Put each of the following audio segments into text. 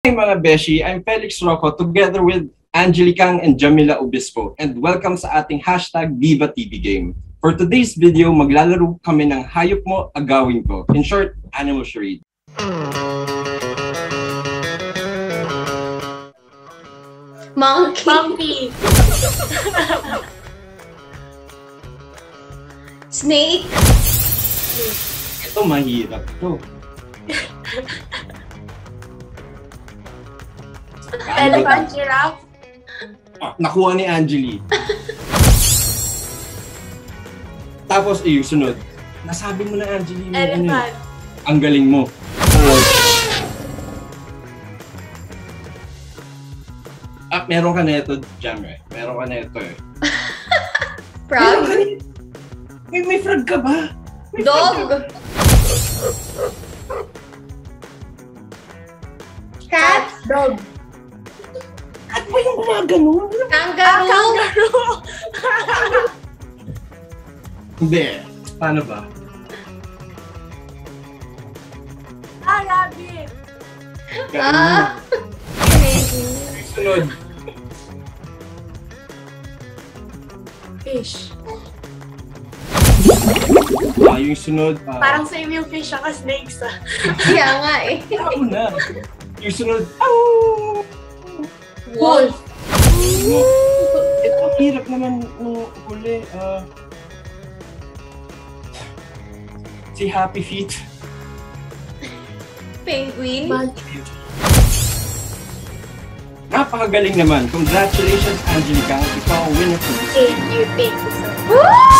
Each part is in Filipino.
Hi mga Beshi, I'm Felix Rocco together with Angelicang and Jamila Obispo and welcome sa ating hashtag Viva TV Game. For today's video, maglalaro kami ng Hayop Mo, Agawin Ko. In short, Animal Charade. Monkey. Monkey. Snake. Ito mahirap to. Elephant, giraffe. Ah, nakuha ni Angeli. Tapos, eh, yung sunod. Nasabi mo na, Angeli. yung ano eh. Elephant. Ang galing mo. Ah, meron ka na ito, Jam, eh. Meron ka na ito, eh. Meron ka Frog. na May, may frog ka ba? May frog ka ba? Dog. Cat. Dog. At ba yung gumagano? Kangaroo. Kangaroo. Hindi. Paano ba? ah, rabbit. Mo. Ah. Sunod. Fish. Ah, yung sunod. Ah, Parang same yung fish saka snakes. ah. Kaya nga eh. Ako na. Yung sunod. Oh! Wolf. Naman nung huli. Ah, si Happy Feet. Penguin. Napakagaling naman. Congratulations, Angelica. Ikaw ang winner for this Thank you, thank you so much.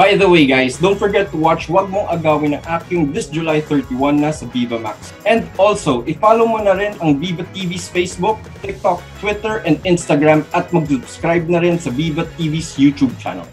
By the way guys, don't forget to watch Wag Mong Agawin ng aking this July 31 na sa Viva Max. And also, i-follow mo na rin ang Viva TV's Facebook, TikTok, Twitter, and Instagram at mag-subscribe na rin sa Viva TV's YouTube channel.